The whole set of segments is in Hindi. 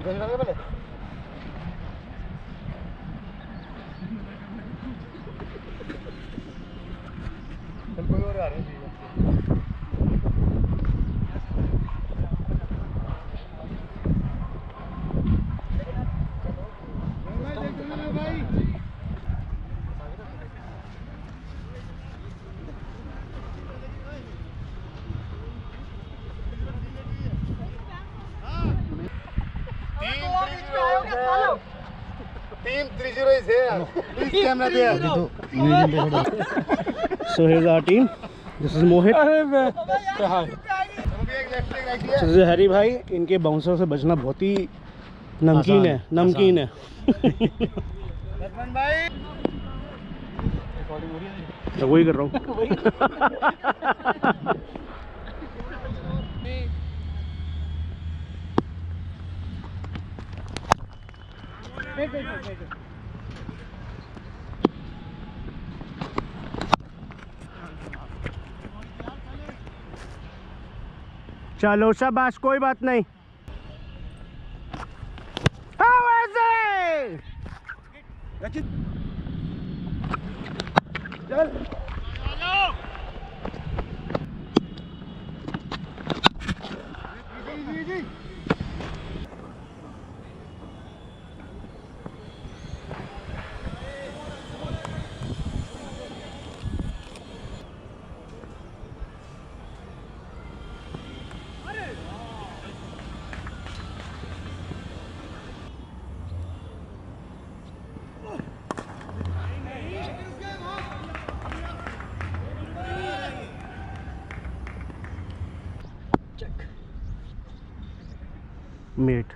इधर चला पहले चल team three zero is here please camera there So here's our team. This is Mohit. This is Hari भाई इनके बाउंसर से बचना बहुत ही नमकीन है नमकीन है। तो वही कर रहा हूँ। चलो शाबाश कोई बात नहीं। How it?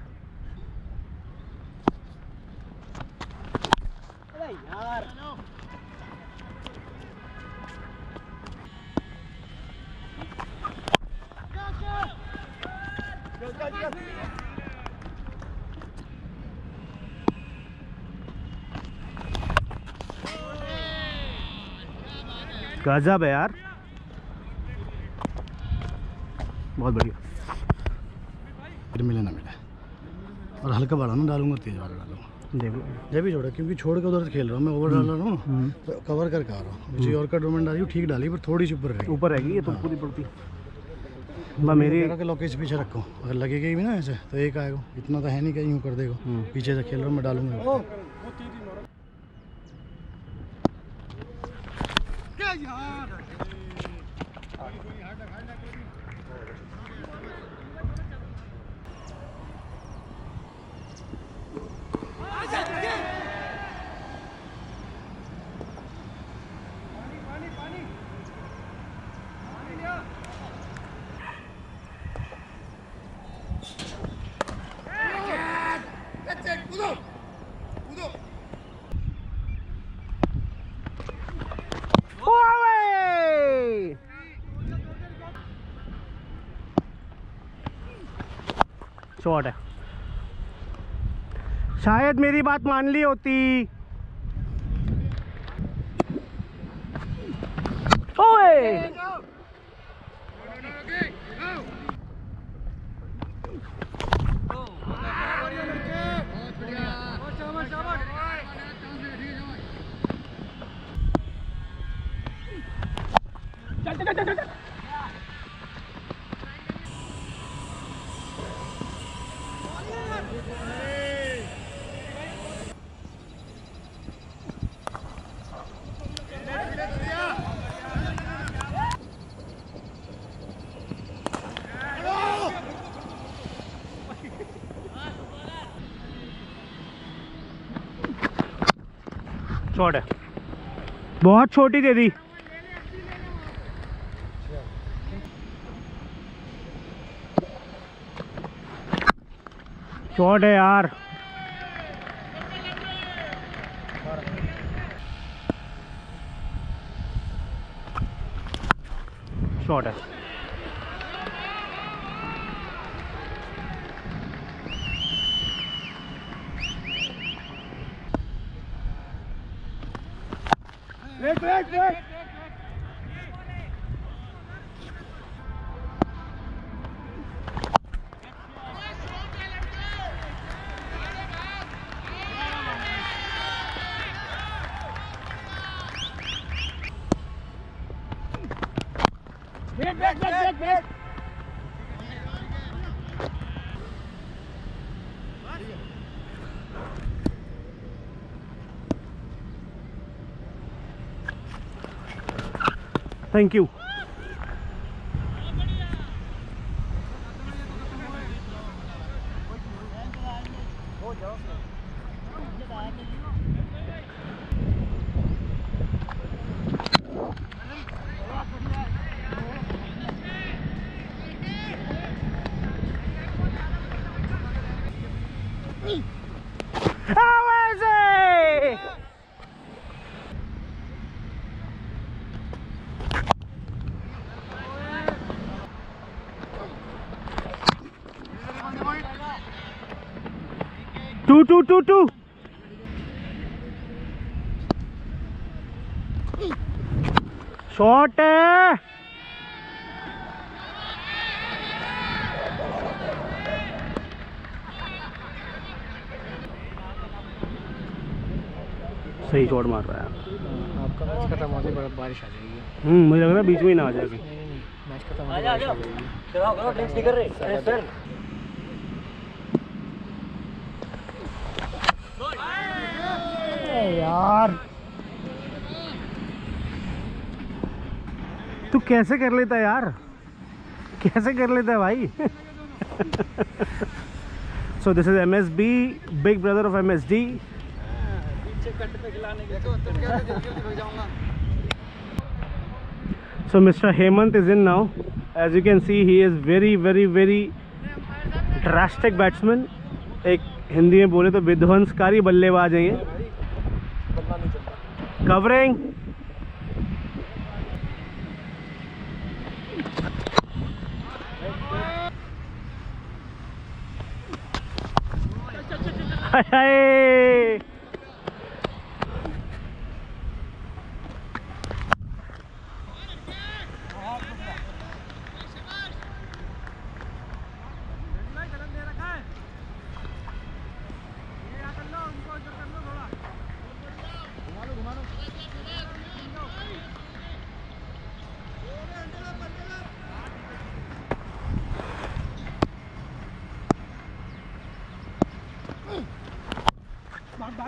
गजब है यार। बहुत बढ़िया। फिर मिले ना मिले। और हल्का वाला ना डालूँगा तेज वाला डालूँगा। देखो जब भी छोड़ा क्योंकि छोड़ के उधर खेल रहा हूँ मैं ओवर डाल रहा हूँ। तो कवर करके आ रहा हूँ। मुझे और का डोमेंट डाली ठीक डाली पर थोड़ी सी ऊपर रहेगी ऊपर रहेगी ये तो पूरी पड़ती। मैं मेरी रहा लोकेश पीछे रखो। अगर लगेगी भी ना ऐसे तो एक आएगा। इतना तो है नहीं कहीं यूँ कर देगा। पीछे से खेल रहा हूँ मैं डालूँगा। ओए! शॉट है। शायद मेरी बात मान ली होती। शॉट है। बहुत छोटी दे दी। शॉट है यार। शॉट है। Weg, weg, weg! Weg, weg, weg, weg, weg! Thank you Away! Two two two two. Shot है। सही शॉट मार रहा है। आपका मैच खत्म होने पर बारिश आ जाएगी। हम्म मुझे लग रहा है बीच में ही ना आ जाए अभी। नहीं नहीं मैच खत्म आ जाएगी। यार तू कैसे कर लेता यार कैसे कर लेता है भाई so this is M S B big brother of M S D So Mr. Hemant is in now. As you can see, he is very, very, very drastic batsman. एक हिंदी में बोले तो विध्वंसकारी बल्लेबाज है ये Covering.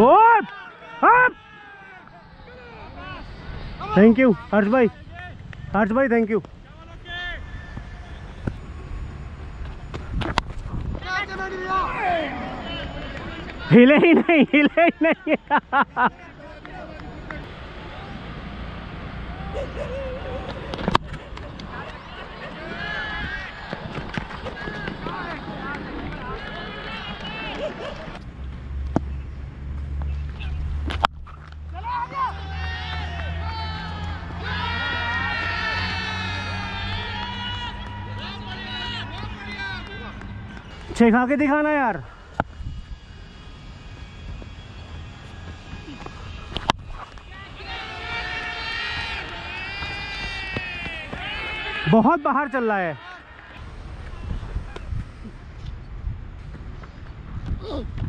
Up thank you Harsh भाई। हर्ष भाई थैंक यू हिले ही नहीं, हिले ही नहीं। पीछे खा के दिखाना यार बहुत बाहर चल रहा है Oh.